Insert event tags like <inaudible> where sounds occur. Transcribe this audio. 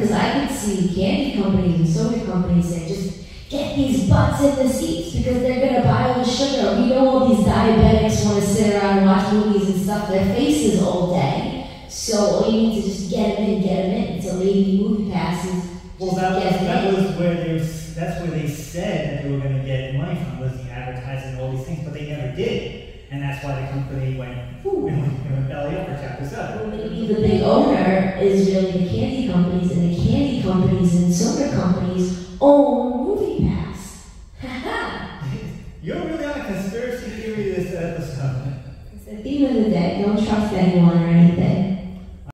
Because I could see candy companies and soda companies saying, just get these butts in the seats because they're going to buy all the sugar. We know all these diabetics want to sit around and watch movies and stuff their faces all day. So all you need to just get them in, get them in. It's a lady movie passes. Well, that was, that was where they that's where they said that they were going to get money from was the advertising and all these things, but they never did. And that's why the company went, whoo, and went, belly up for chapter seven. Maybe the big owner is really the candy companies, and the candy companies and soda companies own Movie Pass. <laughs> You're really on a conspiracy theory this episode. <laughs> At the end of the day, don't trust anyone